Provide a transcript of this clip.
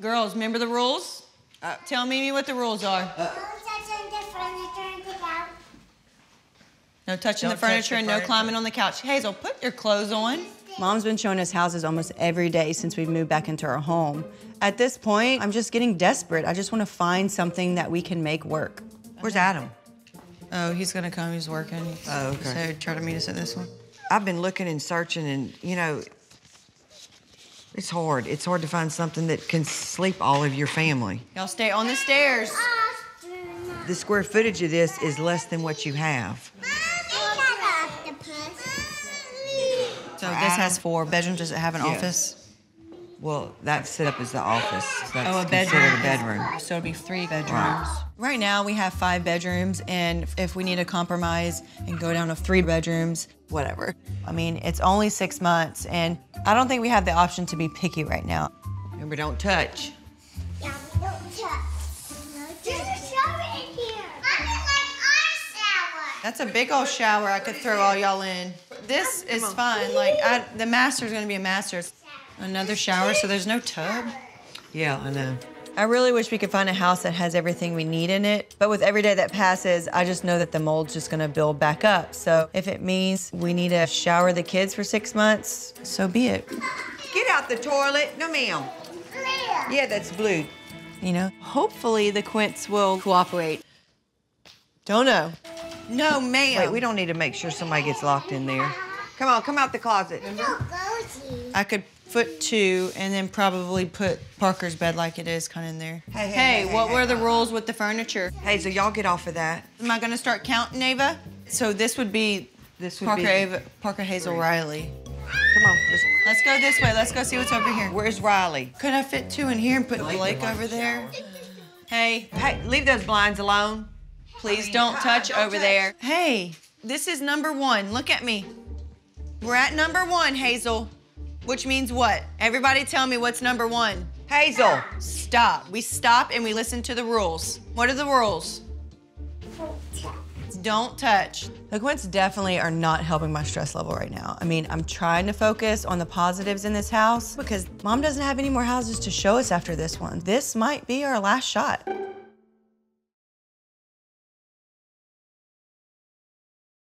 Girls, remember the rules? Uh, tell Mimi what the rules are. No touching the furniture and the couch. No touching Don't the touch the and no climbing on the couch. Hazel, put your clothes on. Mom's been showing us houses almost every day since we've moved back into our home. At this point, I'm just getting desperate. I just want to find something that we can make work. Where's Adam? Oh, he's gonna come. He's working. Oh, okay. So try to meet us at this one. I've been looking and searching, and you know, it's hard. It's hard to find something that can sleep all of your family. Y'all stay on the stairs. The square footage of this is less than what you have. Mommy got octopus. So this has four bedrooms. Does it have an Yes. office? Well, that's set up as the office. That's Oh, a considered bedroom. a bedroom. So it'd be three bedrooms. Right now we have five bedrooms, and if we need to compromise and go down to three bedrooms, whatever. I mean, it's only six months, and I don't think we have the option to be picky right now. Remember, don't touch. Yeah, we don't touch. There's a shower in here. Mommy, like our shower. That's a big old shower I could throw all y'all in. This is fun. Like I, the master's gonna be a master's. Another shower, so there's no tub. Yeah, I know. I really wish we could find a house that has everything we need in it. But with every day that passes, I just know that the mold's just gonna build back up. So if it means we need to shower the kids for six months, so be it. Get out the toilet. No, ma'am. Clear. Yeah, that's blue. You know, hopefully the Quints will cooperate. Don't know. No, ma'am. Wait, we don't need to make sure somebody gets locked in there. Come on, come out the closet. I could put two and then probably put Parker's bed like it is kind of in there. Hey, hey, hey, hey, what hey. were the rules with the furniture? Hey, so y'all get off of that. Am I gonna start counting, Ava? So this would be This would Parker, be. Ava, Parker Hazel Riley. Come on. let's- Let's go this way. Let's go see what's over here. Where's Riley? Could I fit two in here and put Blake over there? Hey, Hey, leave those blinds alone. please don't touch over there. Hey, this is number one. Look at me. We're at number one, Hazel. Which means what? Everybody tell me what's number one. Hazel. Stop. We stop and we listen to the rules. What are the rules? Don't touch. The Quints definitely are not helping my stress level right now. I mean, I'm trying to focus on the positives in this house because mom doesn't have any more houses to show us after this one. This might be our last shot.